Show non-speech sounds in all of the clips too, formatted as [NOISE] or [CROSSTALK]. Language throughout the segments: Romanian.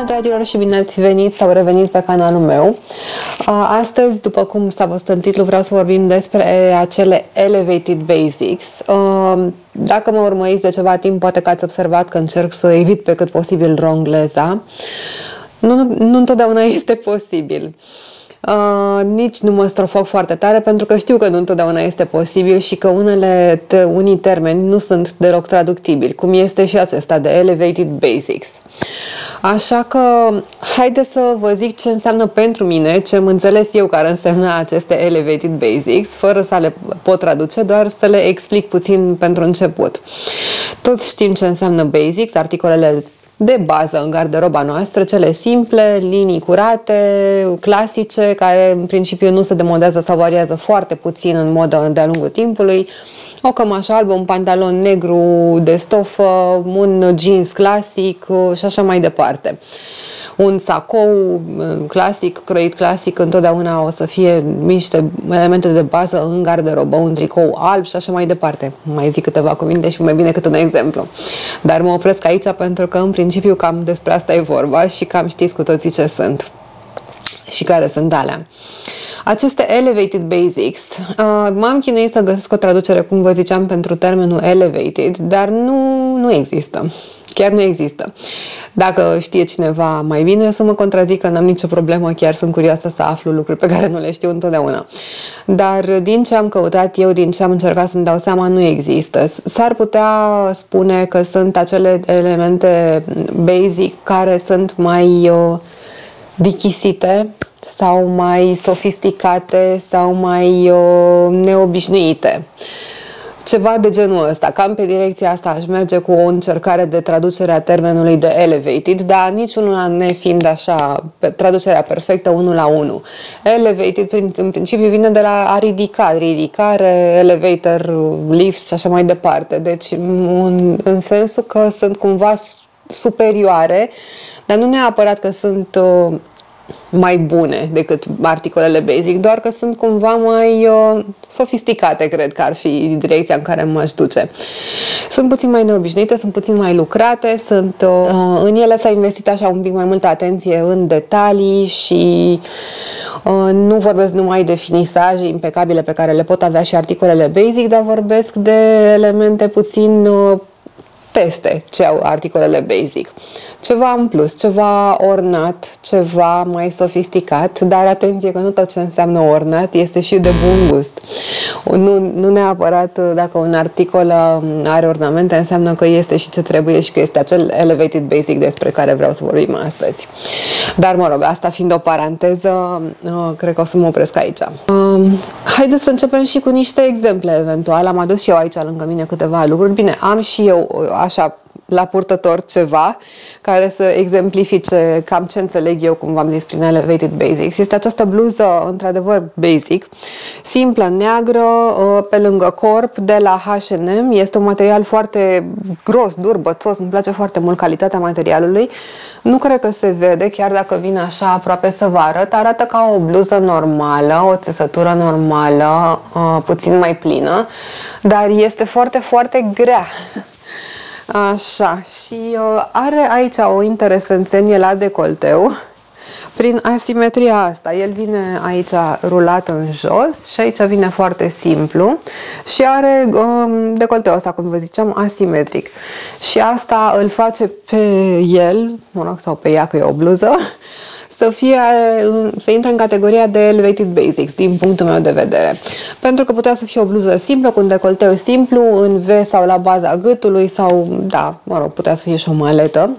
Bună dragilor și bine ați venit sau revenit pe canalul meu. Astăzi, după cum s-a văzut în titlu, vreau să vorbim despre acele Elevated Basics. Dacă mă urmăriți de ceva timp, poate că ați observat că încerc să evit pe cât posibil rongleza. Nu, nu, nu întotdeauna [LAUGHS] este posibil. Uh, nici nu mă strofoc foarte tare pentru că știu că nu întotdeauna este posibil și că unele, te, unii termeni nu sunt deloc traductibili, cum este și acesta de Elevated Basics. Așa că haideți să vă zic ce înseamnă pentru mine, ce am înțeles eu care înseamnă aceste Elevated Basics, fără să le pot traduce, doar să le explic puțin pentru început. Toți știm ce înseamnă Basics, articolele de bază în garderoba noastră, cele simple, linii curate, clasice, care în principiu nu se demodează sau variază foarte puțin în modă de-a lungul timpului, o cămașă albă, un pantalon negru de stofă, un jeans clasic și așa mai departe un sacou clasic, croit clasic, întotdeauna o să fie niște elemente de bază în garderobă, un tricou alb și așa mai departe. Mai zic câteva cuvinte și mai bine cât un exemplu. Dar mă opresc aici pentru că în principiu cam despre asta e vorba și cam știți cu toții ce sunt și care sunt alea. Aceste elevated basics, uh, m-am chinuit să găsesc o traducere, cum vă ziceam, pentru termenul elevated, dar nu, nu există. Chiar nu există. Dacă știe cineva mai bine, să mă contrazică, n-am nicio problemă, chiar sunt curioasă să aflu lucruri pe care nu le știu întotdeauna. Dar din ce am căutat eu, din ce am încercat să-mi dau seama, nu există. S-ar putea spune că sunt acele elemente basic care sunt mai uh, dichisite sau mai sofisticate sau mai uh, neobișnuite. Uh, ceva de genul ăsta. Cam pe direcția asta aș merge cu o încercare de traducere a termenului de elevated, dar niciunul ne fiind așa traducerea perfectă unul la unul. Elevated în principiu vine de la a ridica, ridicare, elevator, lift și așa mai departe. Deci în, în sensul că sunt cumva superioare, dar nu neapărat că sunt uh, mai bune decât articolele basic, doar că sunt cumva mai uh, sofisticate, cred că ar fi direcția în care m-aș duce. Sunt puțin mai neobișnuite, sunt puțin mai lucrate, sunt, uh, în ele s-a investit așa un pic mai multă atenție în detalii și uh, nu vorbesc numai de finisaje impecabile pe care le pot avea și articolele basic, dar vorbesc de elemente puțin uh, peste ce au articolele basic. Ceva în plus, ceva ornat, ceva mai sofisticat, dar atenție că nu tot ce înseamnă ornat este și de bun gust. Nu, nu neapărat uh, dacă un articol uh, are ornamente înseamnă că este și ce trebuie și că este acel elevated basic despre care vreau să vorbim astăzi. Dar mă rog, asta fiind o paranteză, uh, cred că o să mă opresc aici. Um, haideți să începem și cu niște exemple eventual. Am adus și eu aici lângă mine câteva lucruri. Bine, am și eu așa la purtător ceva care să exemplifice cam ce înțeleg eu, cum v-am zis, prin Elevated Basics. Este această bluză, într-adevăr, basic, simplă, neagră, uh, pe lângă corp, de la H&M. Este un material foarte gros, dur, bățos, îmi place foarte mult calitatea materialului. Nu cred că se vede, chiar dacă vine așa aproape să vă arăt, arată ca o bluză normală, o țesătură normală, uh, puțin mai plină, dar este foarte, foarte grea. Așa, și uh, are aici o interesențenie la decolteu prin asimetria asta. El vine aici rulat în jos și aici vine foarte simplu și are um, decolteul ăsta, cum vă ziceam, asimetric. Și asta îl face pe el, mă rog, sau pe ea, că e o bluză, să, fie, să intre în categoria de elevated basics, din punctul meu de vedere. Pentru că putea să fie o bluză simplă, cu un decolteu simplu, în V sau la baza gâtului, sau, da, mă rog, putea să fie și o maletă,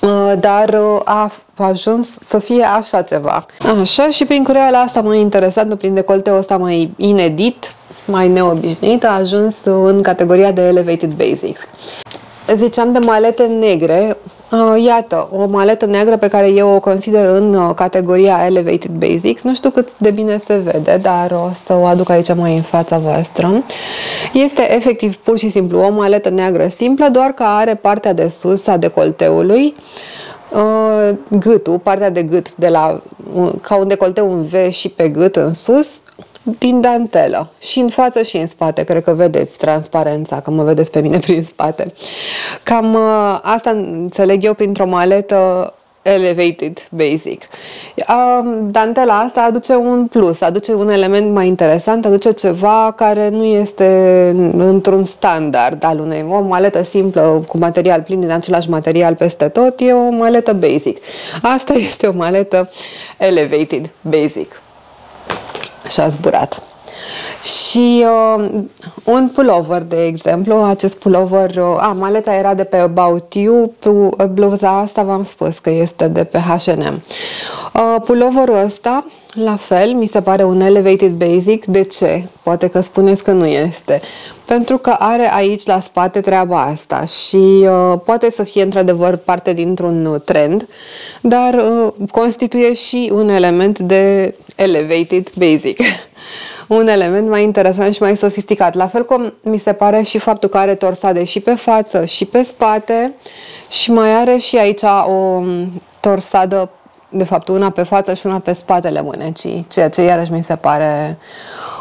uh, dar uh, a ajuns să fie așa ceva. Așa și prin cureala asta mai interesant, prin decolteul ăsta mai inedit, mai neobișnuit, a ajuns în categoria de elevated basics. Ziceam de malete negre, Uh, iată, o maletă neagră pe care eu o consider în uh, categoria Elevated Basics. Nu știu cât de bine se vede, dar o să o aduc aici mai în fața voastră. Este efectiv pur și simplu o maletă neagră simplă, doar că are partea de sus a decolteului uh, gâtul, partea de gât de la, ca un decolteu în V și pe gât în sus, din dantelă și în față și în spate. Cred că vedeți transparența, că mă vedeți pe mine [LAUGHS] prin spate. Cam uh, asta înțeleg eu printr-o maletă elevated basic. Dantela asta aduce un plus, aduce un element mai interesant, aduce ceva care nu este într-un standard al unei o maletă simplă cu material plin din același material peste tot, e o maletă basic. Asta [LAUGHS] este o maletă elevated basic. Și a zburat. Și uh, un pullover, de exemplu, acest pullover, uh, a, maleta era de pe About You, bluza asta v-am spus că este de pe H&M. Uh, pulloverul ăsta, la fel, mi se pare un elevated basic. De ce? Poate că spuneți că nu este. Pentru că are aici la spate treaba asta și uh, poate să fie într-adevăr parte dintr-un trend, dar uh, constituie și un element de elevated basic. [LAUGHS] un element mai interesant și mai sofisticat. La fel cum mi se pare și faptul că are torsade și pe față și pe spate și mai are și aici o torsadă, de fapt una pe față și una pe spatele mânecii, ceea ce iarăși mi se pare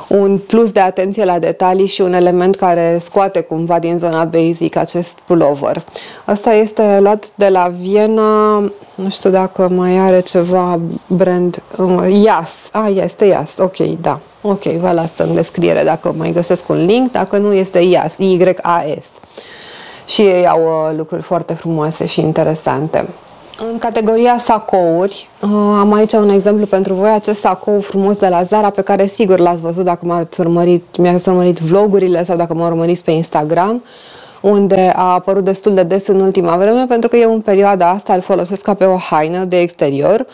un plus de atenție la detalii și un element care scoate cumva din zona basic acest pullover. Asta este luat de la Viena, nu știu dacă mai are ceva brand, Yas, ah, este Yas, ok, da, ok, vă las în descriere dacă mai găsesc un link, dacă nu este Yas, Y-A-S. Și ei au uh, lucruri foarte frumoase și interesante. În categoria sacouri, uh, am aici un exemplu pentru voi, acest sacou frumos de la Zara pe care sigur l-ați văzut dacă m-ați urmărit, mi-ați urmărit vlogurile sau dacă mă urmăriți pe Instagram, unde a apărut destul de des în ultima vreme, pentru că eu în perioada asta îl folosesc ca pe o haină de exterior,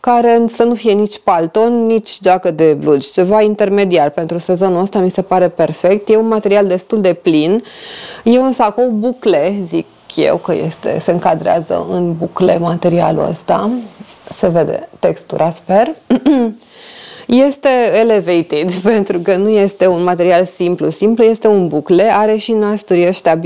care să nu fie nici palton, nici geacă de blugi, ceva intermediar pentru sezonul ăsta mi se pare perfect. E un material destul de plin. E un sacou bucle, zic eu că este, se încadrează în bucle materialul ăsta. Se vede textura, sper. [CLEARS THROAT] Este elevated [LAUGHS] pentru că nu este un material simplu. Simplu este un bucle, are și nasturi ăștia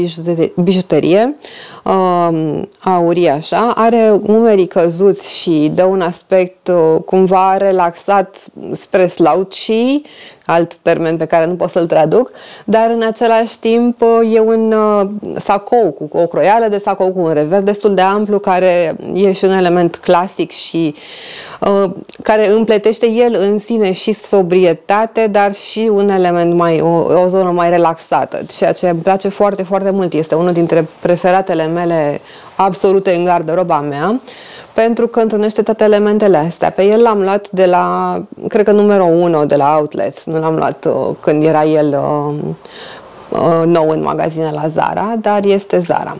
bijuterie, um, aurii așa, are umerii căzuți și dă un aspect uh, cumva relaxat spre slouchy, alt termen pe care nu pot să-l traduc, dar în același timp uh, e un uh, sacou cu o croială de sacou cu un revers destul de amplu care e și un element clasic și uh, care împletește el în sine și sobrietate, dar și un element mai, o, o zonă mai relaxată, ceea ce îmi place foarte, foarte mult. Este unul dintre preferatele mele absolute în garderoba mea pentru că întâlnește toate elementele astea. Pe el l-am luat de la, cred că numărul 1 de la Outlets, nu l-am luat uh, când era el uh, uh, nou în magazine la Zara, dar este Zara.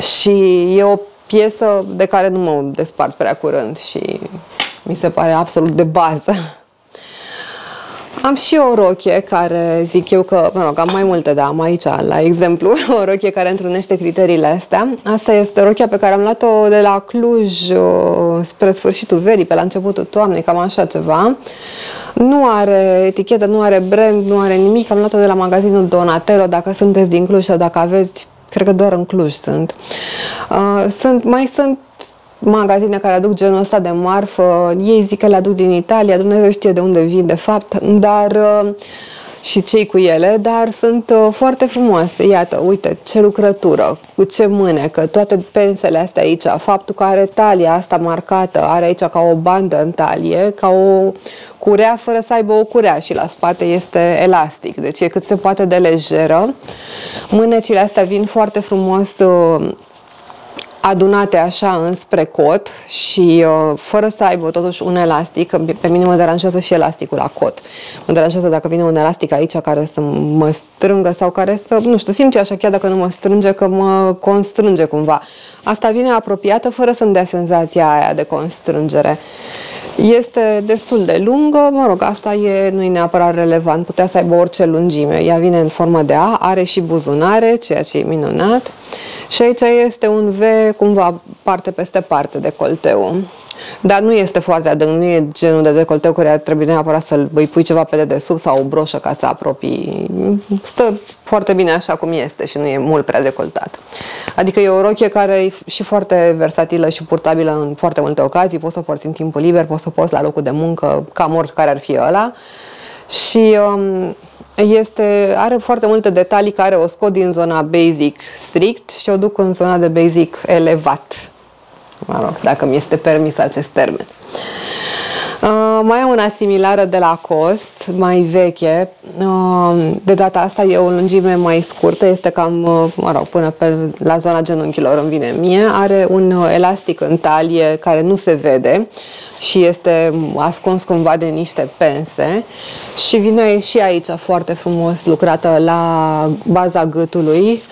Și e o piesă de care nu mă despart prea curând și mi se pare absolut de bază. [LAUGHS] Am și o rochie care zic eu că, mă rog, am mai multe, dar am aici, la exemplu, [LAUGHS] o rochie care întrunește criteriile astea. Asta este rochia pe care am luat-o de la Cluj spre sfârșitul verii, pe la începutul toamnei, cam așa ceva. Nu are etichetă, nu are brand, nu are nimic. Am luat-o de la magazinul Donatello, dacă sunteți din Cluj sau dacă aveți cred că doar în Cluj sunt. Uh, sunt mai sunt magazine care aduc genul ăsta de marfă, ei zic că le aduc din Italia, Dumnezeu știe de unde vin de fapt, dar uh, și cei cu ele, dar sunt uh, foarte frumoase. Iată, uite, ce lucrătură, cu ce mânecă, toate pensele astea aici, faptul că are talia asta marcată, are aici ca o bandă în talie, ca o curea fără să aibă o curea și la spate este elastic, deci e cât se poate de lejeră. Mânecile astea vin foarte frumos uh, adunate așa înspre cot și uh, fără să aibă totuși un elastic, pe mine mă deranjează și elasticul la cot. Mă deranjează dacă vine un elastic aici care să mă strângă sau care să, nu știu, simt eu așa chiar dacă nu mă strânge că mă constrânge cumva. Asta vine apropiată fără să-mi dea senzația aia de constrângere. Este destul de lungă, mă rog, asta e, nu e neapărat relevant, putea să aibă orice lungime. Ea vine în formă de A, are și buzunare, ceea ce e minunat. Și aici este un V cumva parte peste parte de colteu. Dar nu este foarte adânc, nu e genul de decolteu care trebuie neapărat să îi pui ceva pe dedesubt sau o broșă ca să apropii. Stă foarte bine așa cum este și nu e mult prea decoltat. Adică e o rochie care e și foarte versatilă și purtabilă în foarte multe ocazii. Poți să o porți în timpul liber, poți să o porți la locul de muncă, cam oricare ar fi ăla. Și um, este, are foarte multe detalii care o scot din zona basic strict și o duc în zona de basic elevat. Mă rog, dacă mi este permis acest termen. Uh, mai am una similară de la Cost, mai veche. Uh, de data asta e o lungime mai scurtă, este cam, uh, mă rog, până pe, la zona genunchilor îmi vine mie. Are un uh, elastic în talie care nu se vede și este ascuns cumva de niște pense și vine și aici foarte frumos lucrată la baza gâtului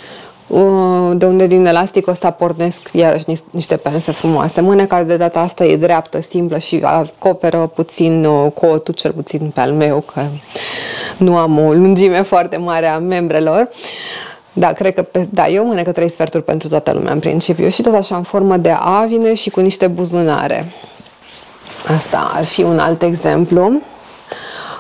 de unde din elasticul ăsta pornesc iarăși niște pense frumoase. Mâneca de data asta e dreaptă, simplă și acoperă puțin uh, cotul, cel puțin pe al meu, că nu am o lungime foarte mare a membrelor. Da, cred că, pe, da, eu mânecă trei sferturi pentru toată lumea în principiu și tot așa în formă de A vine și cu niște buzunare. Asta ar fi un alt exemplu.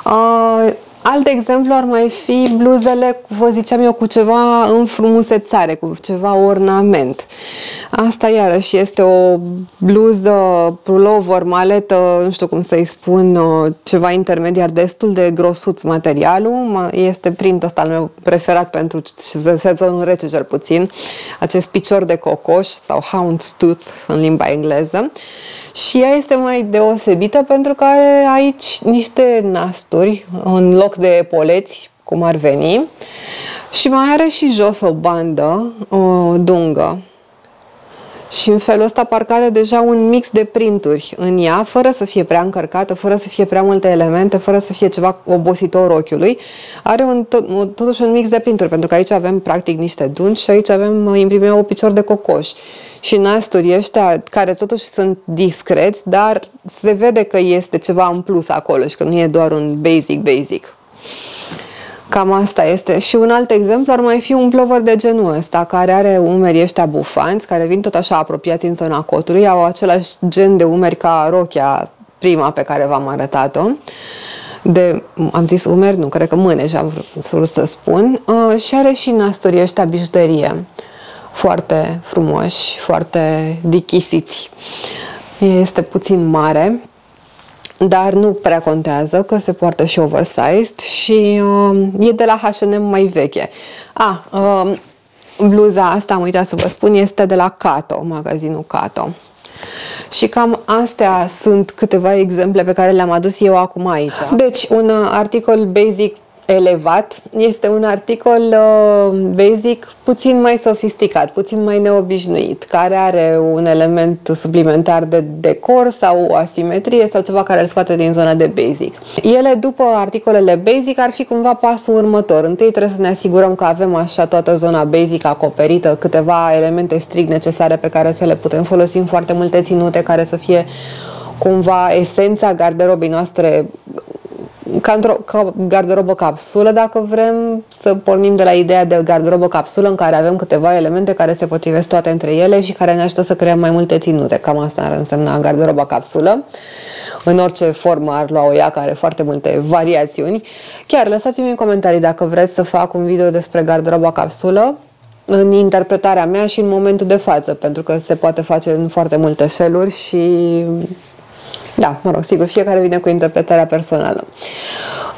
Uh, Alt exemplu ar mai fi bluzele, vă ziceam eu, cu ceva înfrumusețare, cu ceva ornament. Asta iarăși este o bluză, pullover, maletă, nu știu cum să-i spun, ceva intermediar destul de grosuț materialul. Este printul ăsta al meu preferat pentru sezonul rece cel puțin. Acest picior de cocoș sau houndstooth în limba engleză. Și ea este mai deosebită pentru că are aici niște nasturi în loc de epoleți, cum ar veni, și mai are și jos o bandă o dungă. Și în felul ăsta parcă are deja un mix de printuri în ea, fără să fie prea încărcată, fără să fie prea multe elemente, fără să fie ceva obositor ochiului. Are un, tot, totuși un mix de printuri, pentru că aici avem practic niște dungi și aici avem imprimea o picior de cocoș și nasturii ăștia care totuși sunt discreți, dar se vede că este ceva în plus acolo și că nu e doar un basic basic. Cam asta este. Și un alt exemplu ar mai fi un plover de genul ăsta, care are umerii ăștia bufanți, care vin tot așa apropiați în zona cotului, au același gen de umeri ca rochia prima pe care v-am arătat-o. De, am zis umeri, nu, cred că mâne am vrut să spun. Uh, și are și nasturii ăștia bijuterie. Uh, foarte frumoși, foarte dichisiți. Este puțin mare, dar nu prea contează că se poartă și oversized și uh, e de la H&M mai veche. A, uh, bluza asta, am uitat să vă spun, este de la Cato, magazinul Cato. Și cam astea sunt câteva exemple pe care le-am adus eu acum aici. Deci, un articol basic elevat este un articol uh, basic puțin mai sofisticat, puțin mai neobișnuit, care are un element suplimentar de decor sau o asimetrie sau ceva care îl scoate din zona de basic. Ele, după articolele basic, ar fi cumva pasul următor. Întâi trebuie să ne asigurăm că avem așa toată zona basic acoperită, câteva elemente strict necesare pe care să le putem folosi în foarte multe ținute care să fie cumva esența garderobei noastre ca într-o ca garderobă capsulă, dacă vrem să pornim de la ideea de garderobă capsulă în care avem câteva elemente care se potrivesc toate între ele și care ne ajută să creăm mai multe ținute. Cam asta ar însemna garderoba capsulă. În orice formă ar lua o ea, care are foarte multe variațiuni. Chiar lăsați-mi în comentarii dacă vreți să fac un video despre garderoba capsulă în interpretarea mea și în momentul de față, pentru că se poate face în foarte multe feluri și da, mă rog, sigur, fiecare vine cu interpretarea personală.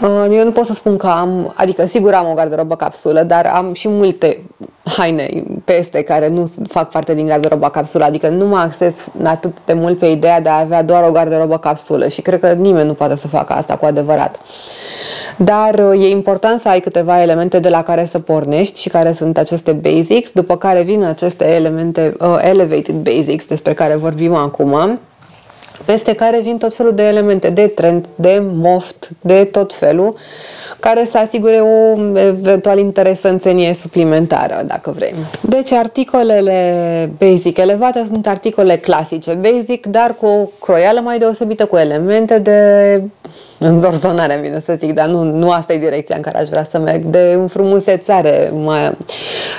Uh, eu nu pot să spun că am, adică sigur am o garderobă capsulă, dar am și multe haine peste care nu fac parte din garderoba capsulă, adică nu mă acces atât de mult pe ideea de a avea doar o garderobă capsulă și cred că nimeni nu poate să facă asta cu adevărat. Dar uh, e important să ai câteva elemente de la care să pornești și care sunt aceste basics, după care vin aceste elemente uh, elevated basics despre care vorbim acum, peste care vin tot felul de elemente de trend, de moft, de tot felul, care să asigure o eventual interesanțenie suplimentară, dacă vrem. Deci articolele basic elevate sunt articole clasice basic, dar cu o croială mai deosebită, cu elemente de înzorzonare, am bine să zic, dar nu, nu asta e direcția în care aș vrea să merg, de înfrumusețare, mai,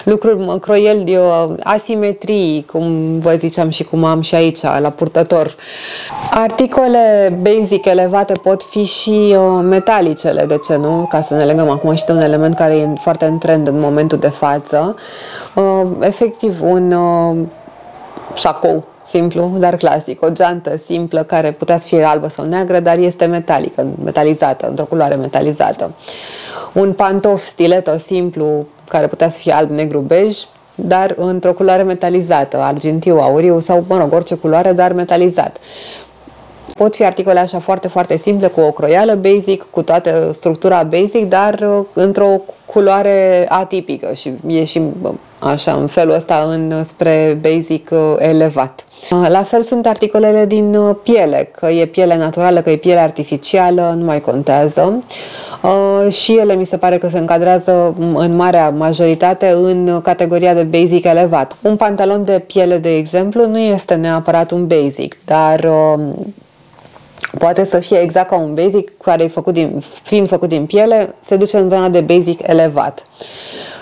lucruri, croieli, asimetrii, cum vă ziceam și cum am și aici, la purtător. Articole basic elevate pot fi și uh, metalicele, de ce nu? Ca să ne legăm acum și de un element care e foarte în trend în momentul de față. Uh, efectiv, un uh, șacou simplu, dar clasic, o geantă simplă care putea să fie albă sau neagră, dar este metalică, metalizată, într-o culoare metalizată. Un pantof stiletto simplu care putea să fie alb, negru, bej, dar într-o culoare metalizată, argintiu, auriu sau, mă rog, orice culoare, dar metalizat. Pot fi articole așa foarte, foarte simple, cu o croială basic, cu toată structura basic, dar uh, într-o culoare atipică și ieșim uh, așa în felul ăsta în, spre basic uh, elevat. La fel sunt articolele din piele, că e piele naturală, că e piele artificială, nu mai contează. Și ele mi se pare că se încadrează în marea majoritate în categoria de basic elevat. Un pantalon de piele, de exemplu, nu este neapărat un basic, dar Poate să fie exact ca un basic care e făcut din, fiind făcut din piele, se duce în zona de basic elevat.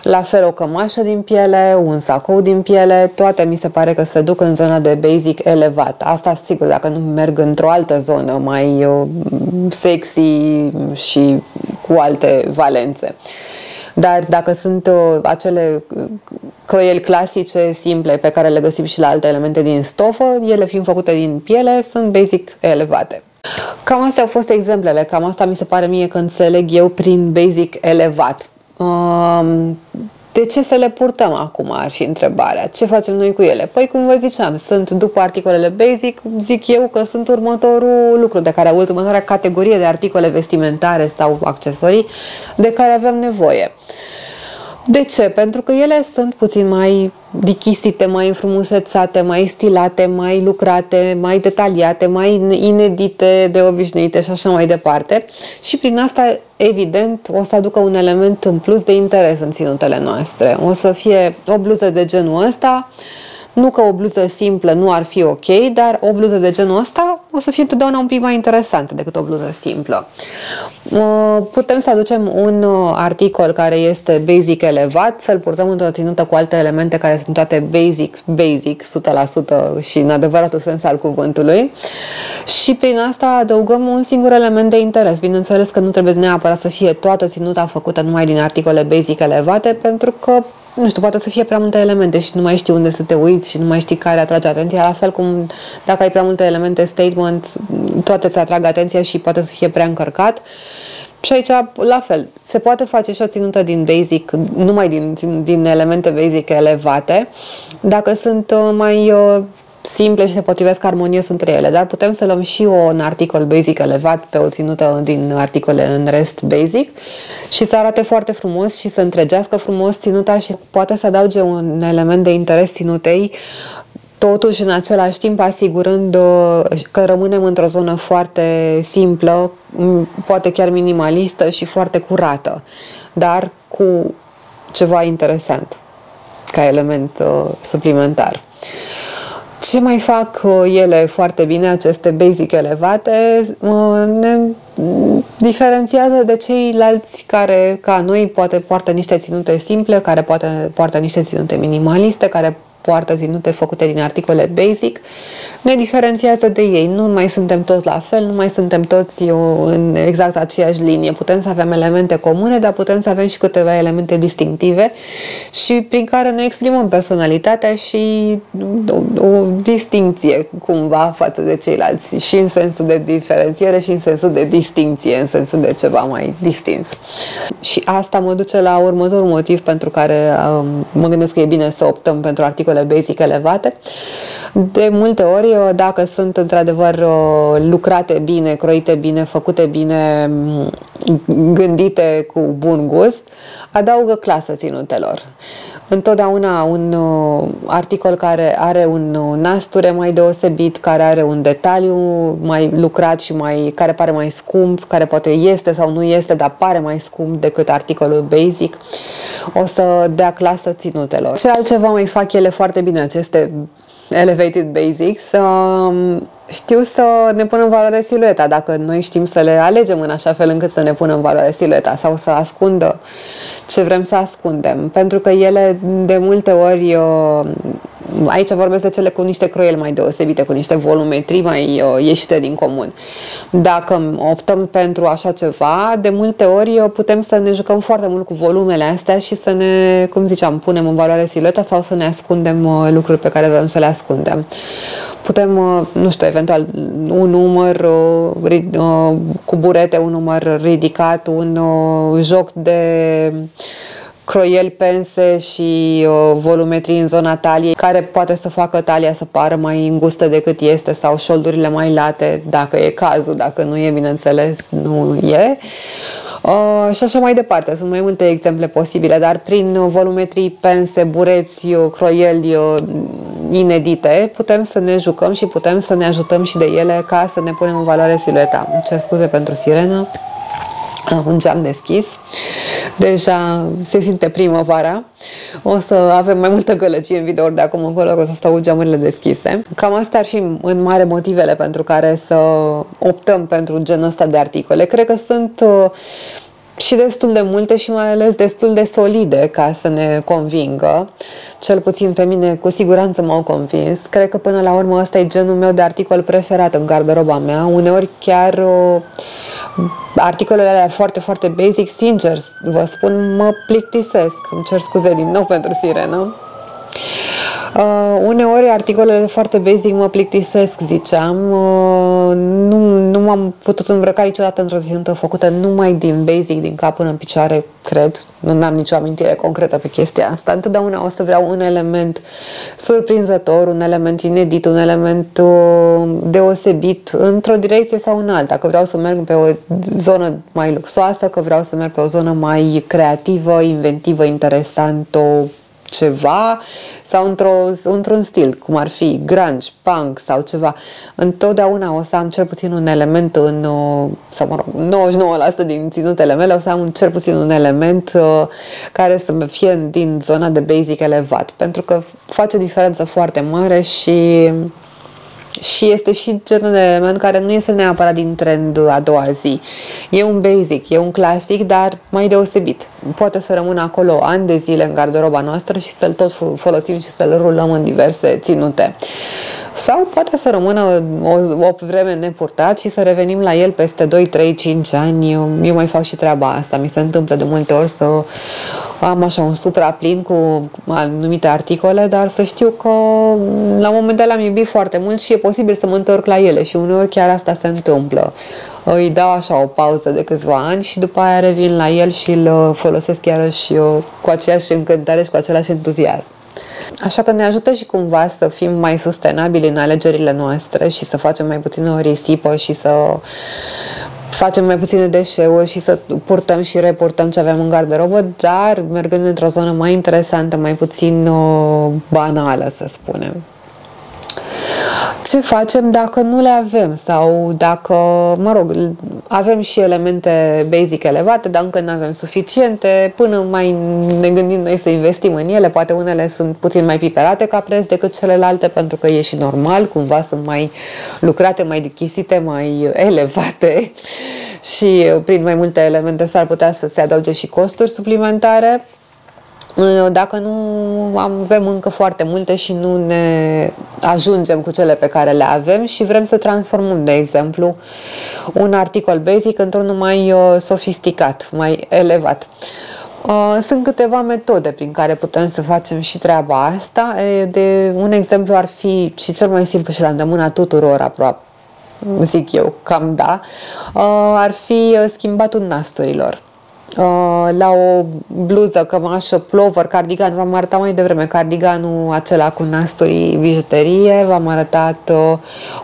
La fel o cămașă din piele, un sacou din piele, toate mi se pare că se duc în zona de basic elevat. Asta sigur dacă nu merg într-o altă zonă mai uh, sexy și cu alte valențe. Dar dacă sunt uh, acele uh, croieli clasice, simple, pe care le găsim și la alte elemente din stofă, ele fiind făcute din piele, sunt basic elevate. Cam astea au fost exemplele, cam asta mi se pare mie că înțeleg eu prin basic elevat. Um, de ce să le purtăm acum, ar fi întrebarea. Ce facem noi cu ele? Păi, cum vă ziceam, sunt după articolele basic, zic eu că sunt următorul lucru de care, următoarea categorie de articole vestimentare sau accesorii de care avem nevoie. De ce? Pentru că ele sunt puțin mai dichistite, mai înfrumusețate, mai stilate, mai lucrate, mai detaliate, mai inedite de obișnuite și așa mai departe. Și prin asta, evident, o să aducă un element în plus de interes în ținutele noastre. O să fie o bluză de genul ăsta, nu că o bluză simplă nu ar fi ok, dar o bluză de genul ăsta o să fie întotdeauna un pic mai interesantă decât o bluză simplă. Uh, putem să aducem un uh, articol care este basic elevat, să-l purtăm într-o ținută cu alte elemente care sunt toate basic, basic, 100% și în adevăratul sens al cuvântului. Și prin asta adăugăm un singur element de interes. Bineînțeles că nu trebuie neapărat să fie toată ținuta făcută numai din articole basic elevate, pentru că nu știu, poate să fie prea multe elemente și nu mai știi unde să te uiți și nu mai știi care atrage atenția, la fel cum dacă ai prea multe elemente statement, toate îți atrag atenția și poate să fie prea încărcat. Și aici, la fel, se poate face și o ținută din basic, numai din, din elemente basic elevate, dacă sunt uh, mai uh, simple și se potrivesc armonios între ele, dar putem să luăm și un articol basic elevat pe o ținută din articole în rest basic și să arate foarte frumos și să întregească frumos ținuta și poate să adauge un element de interes ținutei totuși în același timp asigurând uh, că rămânem într-o zonă foarte simplă, poate chiar minimalistă și foarte curată, dar cu ceva interesant ca element uh, suplimentar. Ce mai fac uh, ele foarte bine, aceste basic elevate, uh, ne diferențiază de ceilalți care, ca noi, poate poartă niște ținute simple, care poate poartă niște ținute minimaliste, care poartă ținute făcute din articole basic, ne diferențiază de ei. Nu mai suntem toți la fel, nu mai suntem toți în exact aceeași linie. Putem să avem elemente comune, dar putem să avem și câteva elemente distinctive și prin care ne exprimăm personalitatea și o, o distinție cumva față de ceilalți și în sensul de diferențiere și în sensul de distinție, în sensul de ceva mai distins. Și asta mă duce la următorul motiv pentru care um, mă gândesc că e bine să optăm pentru articole basic elevate. De multe ori, uh, dacă sunt într-adevăr uh, lucrate bine, croite bine, făcute bine, mm, gândite cu bun gust, adaugă clasă ținutelor. Întotdeauna un uh, articol care are un nasture mai deosebit, care are un detaliu mai lucrat și mai, care pare mai scump, care poate este sau nu este, dar pare mai scump decât articolul basic, o să dea clasă ținutelor. Ce altceva mai fac ele foarte bine, aceste Elevated Basics, um, știu să ne punem în valoare silueta, dacă noi știm să le alegem în așa fel încât să ne punem în valoare silueta sau să ascundă ce vrem să ascundem. Pentru că ele de multe ori, uh, aici vorbesc de cele cu niște croieli mai deosebite, cu niște volumetrii mai uh, ieșite din comun. Dacă optăm pentru așa ceva, de multe ori uh, putem să ne jucăm foarte mult cu volumele astea și să ne, cum ziceam, punem în valoare silueta sau să ne ascundem lucruri pe care vrem să le ascundem putem, uh, nu știu, eventual un număr uh, uh, cu burete, un număr ridicat, un joc de croieli pense și uh, volumetrii în zona taliei, care poate să facă talia să pară mai îngustă decât este sau șoldurile mai late, dacă e cazul, dacă nu e, bineînțeles, nu e. Uh, și așa mai departe. Sunt mai multe exemple posibile, dar prin volumetrii pense, bureți, uh, croieli uh, inedite, putem să ne jucăm și putem să ne ajutăm și de ele ca să ne punem în valoare silueta. Cer scuze pentru sirenă [LAUGHS] un geam deschis. Deja se simte primăvara. O să avem mai multă gălăgie în video de acum încolo, o să stau geamurile deschise. Cam astea ar fi în mare motivele pentru care să optăm pentru genul ăsta de articole. Cred că sunt uh, și destul de multe și mai ales destul de solide ca să ne convingă. Cel puțin pe mine cu siguranță m-au convins. Cred că până la urmă ăsta e genul meu de articol preferat în garderoba mea. Uneori chiar uh, articolele alea foarte, foarte basic, sincer, vă spun, mă plictisesc. Îmi cer scuze din nou pentru sirenă. Uh, uneori articolele foarte basic mă plictisesc, ziceam. Uh, nu, nu m-am putut îmbrăca niciodată într-o ținută făcută numai din basic, din cap până în picioare, cred. Nu am nicio amintire concretă pe chestia asta. Întotdeauna o să vreau un element surprinzător, un element inedit, un element uh, deosebit într-o direcție sau în alta. Că vreau să merg pe o zonă mai luxoasă, că vreau să merg pe o zonă mai creativă, inventivă, interesantă, ceva sau într-o, într-un stil, cum ar fi grunge, punk sau ceva, întotdeauna o să am cel puțin un element în, uh, sau mă rog, 99% din ținutele mele o să am cel puțin un element uh, care să fie din zona de basic elevat, pentru că face o diferență foarte mare și și este și genul de element care nu este neapărat din trend a doua zi. E un basic, e un clasic, dar mai deosebit. Poate să rămână acolo ani de zile în garderoba noastră și să-l tot folosim și să-l rulăm în diverse ținute. Sau poate să rămână o, o vreme nepurtat și să revenim la el peste 2, 3, 5 ani. Eu, eu mai fac și treaba asta. Mi se întâmplă de multe ori să am așa un supraplin cu anumite articole, dar să știu că la un moment dat l-am iubit foarte mult și e posibil să mă întorc la ele și uneori chiar asta se întâmplă. Îi dau așa o pauză de câțiva ani și după aia revin la el și îl folosesc iarăși cu aceeași încântare și cu același entuziasm. Așa că ne ajută și cumva să fim mai sustenabili în alegerile noastre și să facem mai puțină risipă și să facem mai puține deșeuri și să purtăm și reportăm ce avem în garderobă, dar mergând într-o zonă mai interesantă, mai puțin uh, banală, să spunem ce facem dacă nu le avem? Sau dacă, mă rog, avem și elemente basic elevate, dar încă nu avem suficiente, până mai ne gândim noi să investim în ele, poate unele sunt puțin mai piperate ca preț decât celelalte, pentru că e și normal, cumva sunt mai lucrate, mai dichisite, mai elevate. [LAUGHS] Și prin mai multe elemente s-ar putea să se adauge și costuri suplimentare. Dacă nu avem încă foarte multe și nu ne ajungem cu cele pe care le avem și vrem să transformăm, de exemplu, un articol basic într-unul mai uh, sofisticat, mai elevat. Uh, sunt câteva metode prin care putem să facem și treaba asta. De un exemplu ar fi și cel mai simplu și la îndemâna tuturor aproape, zic eu, cam da, uh, ar fi schimbatul nasturilor. Uh, la o bluză, cămașă, plover, cardigan. V-am arătat mai devreme cardiganul acela cu nasturi bijuterie. V-am arătat uh,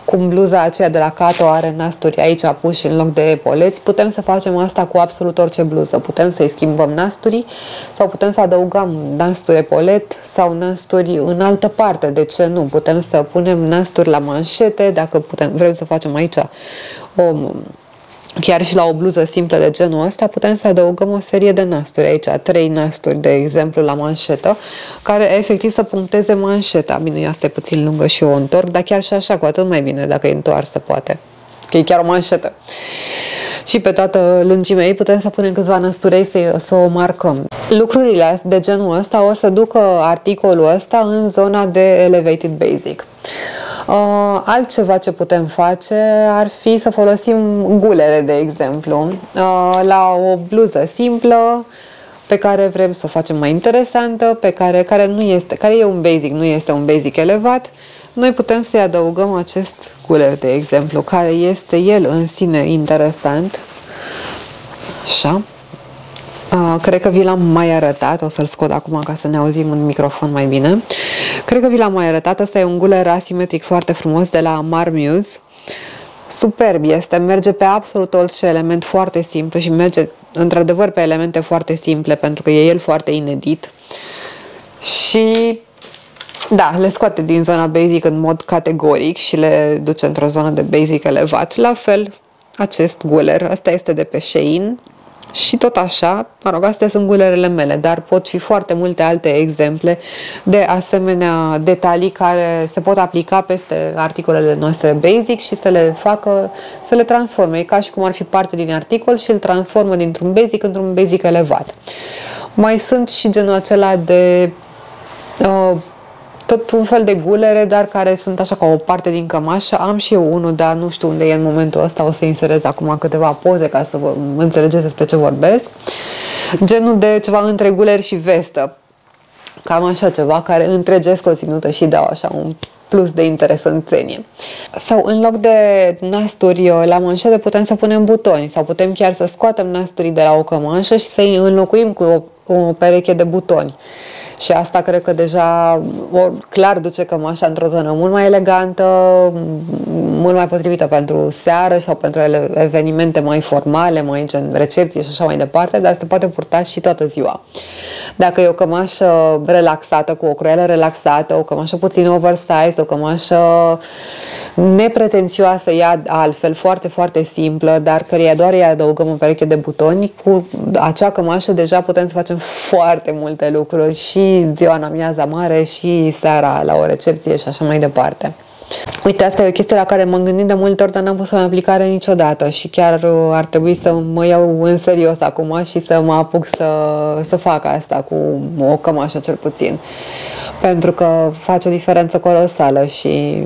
cum bluza aceea de la Cato are nasturi aici puși în loc de epoleți. Putem să facem asta cu absolut orice bluză. Putem să-i schimbăm nasturii sau putem să adăugăm nasturi epolet sau nasturi în altă parte. De ce nu? Putem să punem nasturi la manșete dacă putem, vrem să facem aici o Chiar și la o bluză simplă de genul ăsta putem să adăugăm o serie de nasturi aici, trei nasturi, de exemplu, la manșetă, care efectiv să puncteze manșeta. Bine, asta e puțin lungă și o întorc, dar chiar și așa, cu atât mai bine, dacă e întoarsă, poate. Că e chiar o manșetă. Și pe toată lungimea ei putem să punem câțiva năsturei să, să o marcăm. Lucrurile de genul ăsta o să ducă articolul ăsta în zona de elevated basic. Uh, altceva ce putem face ar fi să folosim gulere, de exemplu, uh, la o bluză simplă pe care vrem să o facem mai interesantă, pe care, care, nu este, care e un basic, nu este un basic elevat, noi putem să-i adăugăm acest guler, de exemplu, care este el în sine interesant. Așa. Uh, cred că vi l-am mai arătat, o să-l scot acum ca să ne auzim în microfon mai bine. Cred că vi l-am mai arătat, ăsta e un guler asimetric foarte frumos de la Marmuse. Superb este, merge pe absolut orice element foarte simplu și merge într-adevăr pe elemente foarte simple pentru că e el foarte inedit. Și da, le scoate din zona basic în mod categoric și le duce într-o zonă de basic elevat. La fel, acest guler, ăsta este de pe Shein și tot așa, mă rog, astea sunt gulerele mele, dar pot fi foarte multe alte exemple de asemenea detalii care se pot aplica peste articolele noastre basic și să le facă, să le transforme. E ca și cum ar fi parte din articol și îl transformă dintr-un basic într-un basic elevat. Mai sunt și genul acela de uh, tot un fel de gulere, dar care sunt așa ca o parte din cămașă. Am și eu unul, dar nu știu unde e în momentul ăsta. O să inserez acum câteva poze ca să vă înțelegeți despre ce vorbesc. Genul de ceva între guler și vestă. Cam așa ceva care întregesc o ținută și dau așa un plus de interesanțenie. Sau în loc de nasturi la manșete putem să punem butoni sau putem chiar să scoatem nasturii de la o cămașă și să-i înlocuim cu o, o pereche de butoni. Și asta cred că deja o, clar duce cămașa într-o zonă mult mai elegantă, mult mai potrivită pentru seară sau pentru evenimente mai formale, mai gen recepție și așa mai departe, dar se poate purta și toată ziua. Dacă e o cămașă relaxată, cu o croială relaxată, o cămașă puțin oversize, o cămașă nepretențioasă, ea altfel, foarte, foarte simplă, dar căreia doar îi adăugăm o pereche de butoni, cu acea cămașă deja putem să facem foarte multe lucruri și ziua în amiaza mare și seara la o recepție și așa mai departe. Uite, asta e o chestie la care m-am gândit de multe ori, dar n-am pus în aplicare niciodată și chiar uh, ar trebui să mă iau în serios acum și să mă apuc să, să fac asta cu o cămașă cel puțin. Pentru că face o diferență colosală și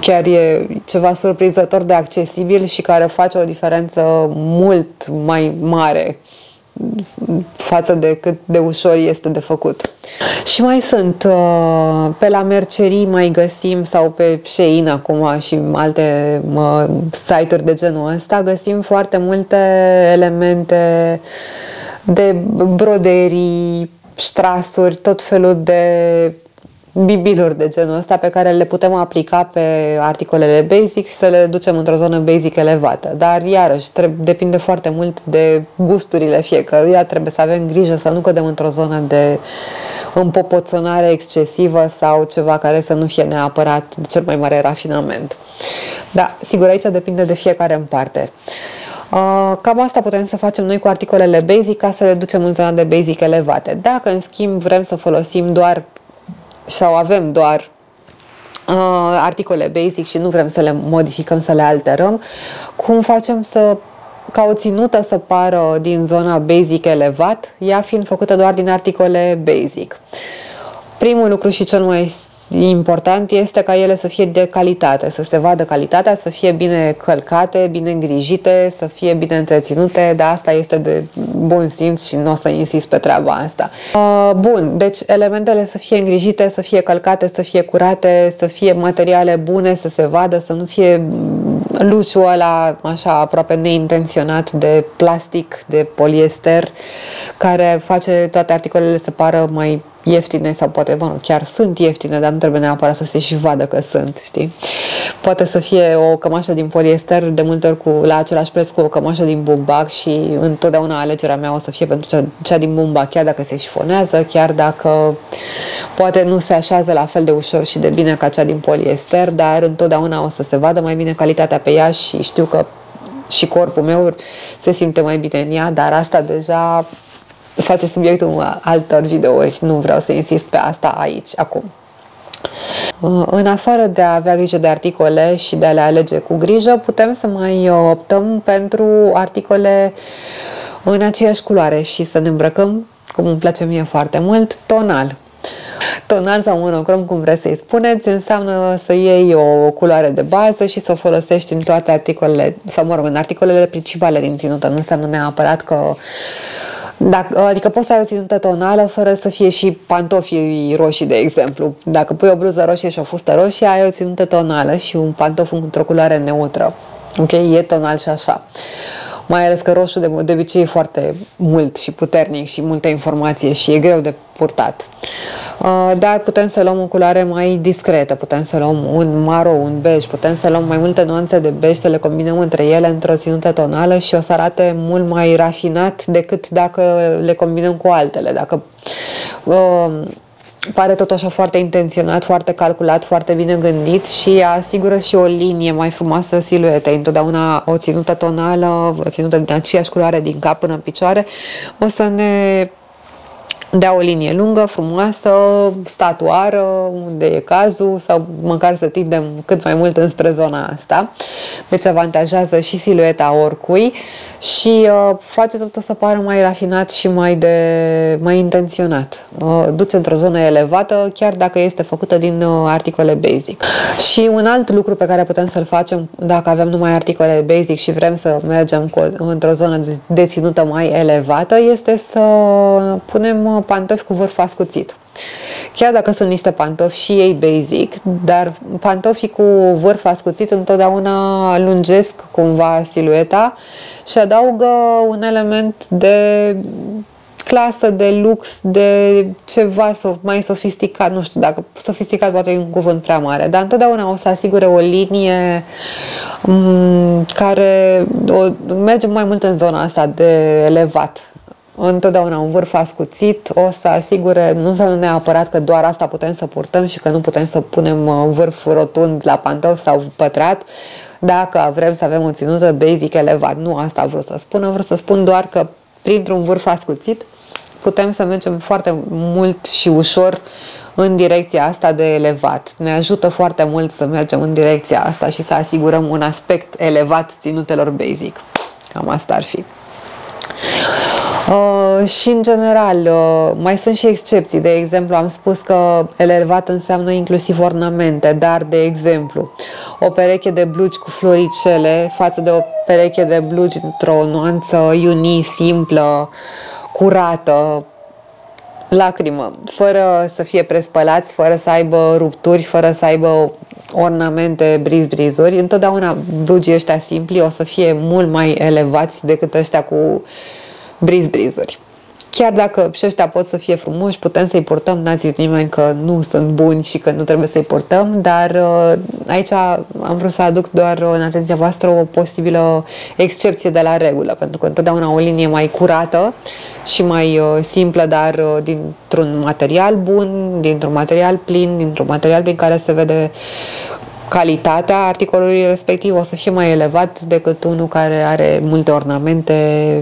chiar e ceva surprinzător de accesibil și care face o diferență mult mai mare față de cât de ușor este de făcut. Și mai sunt, uh, pe la mercerii mai găsim sau pe Shein acum și alte site-uri de genul ăsta, găsim foarte multe elemente de broderii, strasuri, tot felul de bibiluri de genul ăsta pe care le putem aplica pe articolele basic și să le ducem într-o zonă basic elevată. Dar, iarăși, trebuie, depinde foarte mult de gusturile fiecăruia, trebuie să avem grijă să nu cădem într-o zonă de împopoțonare excesivă sau ceva care să nu fie neapărat de cel mai mare rafinament. Da, sigur, aici depinde de fiecare în parte. Uh, cam asta putem să facem noi cu articolele basic ca să le ducem în zona de basic elevate. Dacă, în schimb, vrem să folosim doar sau avem doar uh, articole basic și nu vrem să le modificăm, să le alterăm, cum facem să ca o ținută să pară din zona basic elevat, ea fiind făcută doar din articole basic. Primul lucru și cel mai important este ca ele să fie de calitate, să se vadă calitatea, să fie bine călcate, bine îngrijite, să fie bine întreținute, dar asta este de bun simț și nu o să insist pe treaba asta. Uh, bun, deci elementele să fie îngrijite, să fie călcate, să fie curate, să fie materiale bune, să se vadă, să nu fie luciul ăla așa aproape neintenționat de plastic, de poliester, care face toate articolele să pară mai ieftine sau poate, bă, nu, chiar sunt ieftine, dar nu trebuie neapărat să se și vadă că sunt, știi? Poate să fie o cămașă din poliester, de multe ori cu, la același preț cu o cămașă din bumbac și întotdeauna alegerea mea o să fie pentru cea, cea din bumbac, chiar dacă se șifonează, chiar dacă poate nu se așează la fel de ușor și de bine ca cea din poliester, dar întotdeauna o să se vadă mai bine calitatea pe ea și știu că și corpul meu se simte mai bine în ea, dar asta deja face subiectul altor videouri. Nu vreau să insist pe asta aici, acum. În afară de a avea grijă de articole și de a le alege cu grijă, putem să mai optăm pentru articole în aceeași culoare și să ne îmbrăcăm, cum îmi place mie foarte mult, tonal. Tonal sau monocrom, cum vreți să-i spuneți, înseamnă să iei o culoare de bază și să o folosești în toate articolele, sau mă rog, în articolele principale din ținută. Nu înseamnă neapărat că dacă, adică poți să ai o ținută tonală fără să fie și pantofii roșii, de exemplu. Dacă pui o bluză roșie și o fustă roșie, ai o ținută tonală și un pantof într-o culoare neutră. Ok? E tonal și așa. Mai ales că roșu de, de obicei e foarte mult și puternic și multă informație și e greu de purtat. Uh, dar putem să luăm o culoare mai discretă, putem să luăm un maro, un bej, putem să luăm mai multe nuanțe de bej, să le combinăm între ele într-o ținută tonală și o să arate mult mai rafinat decât dacă le combinăm cu altele. Dacă uh, pare tot așa foarte intenționat, foarte calculat, foarte bine gândit și asigură și o linie mai frumoasă siluetei. Întotdeauna o ținută tonală, o ținută din aceeași culoare din cap până în picioare, o să ne dea o linie lungă, frumoasă, statuară, unde e cazul, sau măcar să tindem cât mai mult înspre zona asta. Deci avantajează și silueta oricui și uh, face totul să pară mai rafinat și mai, de, mai intenționat. Uh, duce într-o zonă elevată, chiar dacă este făcută din uh, articole basic. Și un alt lucru pe care putem să-l facem dacă avem numai articole basic și vrem să mergem cu, într-o zonă de ținută mai elevată este să punem uh, pantofi cu vârf ascuțit. Chiar dacă sunt niște pantofi și ei basic, dar pantofii cu vârf ascuțit întotdeauna lungesc cumva silueta și adaugă un element de clasă, de lux, de ceva mai sofisticat, nu știu dacă sofisticat poate e un cuvânt prea mare, dar întotdeauna o să asigure o linie m- care o, merge mai mult în zona asta de elevat, întotdeauna un vârf ascuțit, o să asigure, nu să neapărat că doar asta putem să purtăm și că nu putem să punem uh, vârf rotund la pantof sau pătrat, dacă vrem să avem o ținută basic elevat. Nu asta vreau să spun, vreau să spun doar că printr-un vârf ascuțit putem să mergem foarte mult și ușor în direcția asta de elevat. Ne ajută foarte mult să mergem în direcția asta și să asigurăm un aspect elevat ținutelor basic. Cam asta ar fi. Uh, și în general, uh, mai sunt și excepții. De exemplu, am spus că elevat înseamnă inclusiv ornamente, dar, de exemplu, o pereche de blugi cu floricele față de o pereche de blugi într-o nuanță uni, simplă, curată, lacrimă, fără să fie prespălați, fără să aibă rupturi, fără să aibă ornamente briz-brizuri. Întotdeauna blugii ăștia simpli o să fie mult mai elevați decât ăștia cu briz-brizuri. Chiar dacă și ăștia pot să fie frumoși, putem să-i purtăm, n-a zis nimeni că nu sunt buni și că nu trebuie să-i purtăm, dar uh, aici am vrut să aduc doar în atenția voastră o posibilă excepție de la regulă, pentru că întotdeauna o linie mai curată și mai uh, simplă, dar uh, dintr-un material bun, dintr-un material plin, dintr-un material prin care se vede calitatea articolului respectiv o să fie mai elevat decât unul care are multe ornamente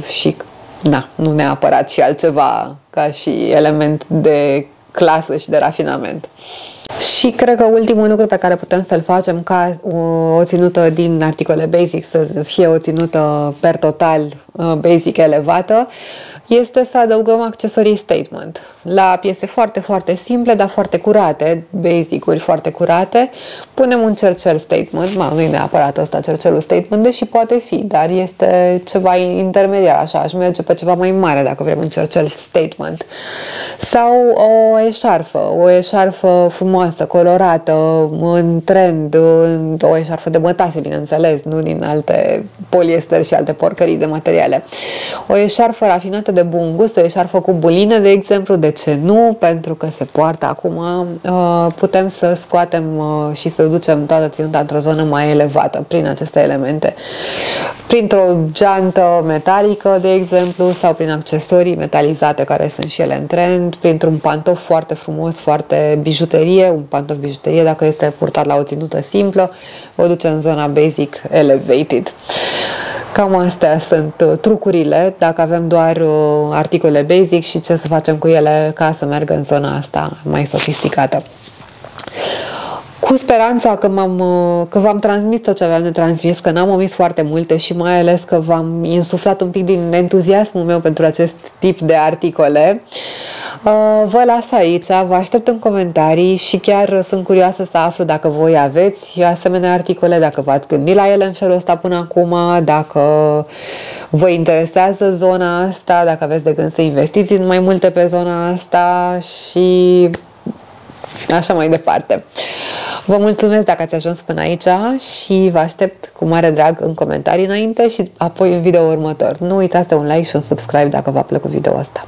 și da, nu neapărat și altceva ca și element de clasă și de rafinament. Și cred că ultimul lucru pe care putem să-l facem ca o ținută din articole basic să fie o ținută per total uh, basic elevată este să adăugăm accesorii statement la piese foarte, foarte simple, dar foarte curate, basic-uri foarte curate. Punem un cercel statement, mă, nu e neapărat ăsta cercelul statement, deși poate fi, dar este ceva intermediar, așa, aș merge pe ceva mai mare dacă vrem un cercel statement. Sau o eșarfă, o eșarfă frumoasă, colorată, în trend, o eșarfă de mătase, bineînțeles, nu din alte poliester și alte porcării de materiale. O eșarfă rafinată de bun gust, o eșarfă cu bulină, de exemplu, de ce nu? Pentru că se poartă acum, uh, putem să scoatem uh, și să ducem toată ținuta într-o zonă mai elevată prin aceste elemente. Printr-o geantă metalică, de exemplu, sau prin accesorii metalizate care sunt și ele în trend, printr-un pantof foarte frumos, foarte bijuterie, un pantof bijuterie dacă este purtat la o ținută simplă, o duce în zona basic elevated. Cam astea sunt uh, trucurile, dacă avem doar uh, articole basic și ce să facem cu ele ca să meargă în zona asta mai sofisticată. Cu speranța că, m-am, uh, că v-am transmis tot ce aveam de transmis, că n-am omis foarte multe și mai ales că v-am insuflat un pic din entuziasmul meu pentru acest tip de articole. Uh, vă las aici, vă aștept în comentarii și chiar sunt curioasă să aflu dacă voi aveți asemenea articole, dacă v-ați gândit la ele în felul ăsta până acum, dacă vă interesează zona asta, dacă aveți de gând să investiți în mai multe pe zona asta și așa mai departe. Vă mulțumesc dacă ați ajuns până aici și vă aștept cu mare drag în comentarii înainte și apoi în video următor. Nu uitați de un like și un subscribe dacă v-a plăcut video ăsta.